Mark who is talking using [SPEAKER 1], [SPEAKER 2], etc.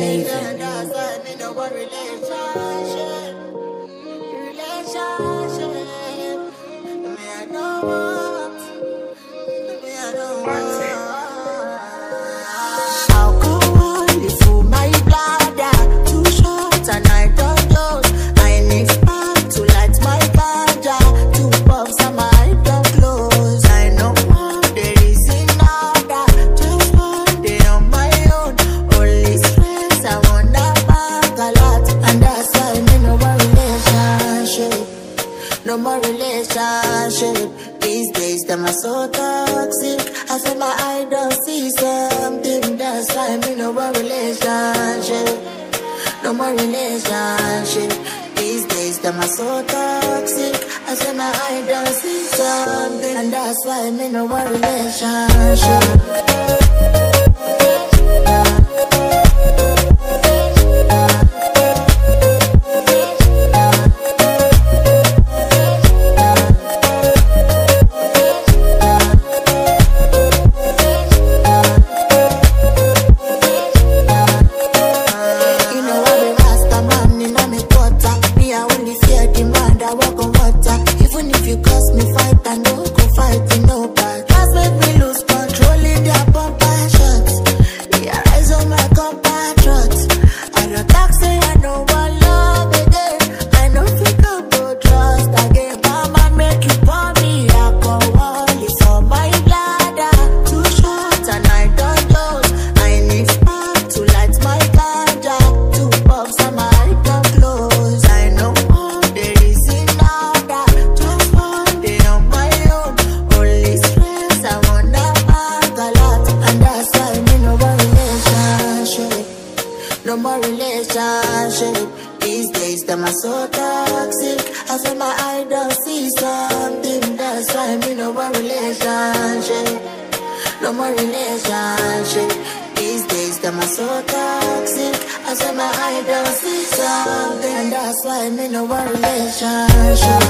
[SPEAKER 1] leave it. Relationship, relationship, I know. And that's why me no more relationship. No more relationship. These days, them are so toxic. I said my eye don't see something. That's why me no more relationship. No more relationship. These days, them are so toxic. I said my eye don't see something. And that's why me no more relationship. I no go fight are so toxic. I said my eye don't see something. That's why me no more relationship. No more relationship. These days, them are so toxic. I said my eye don't see something. That's why me no more relationship.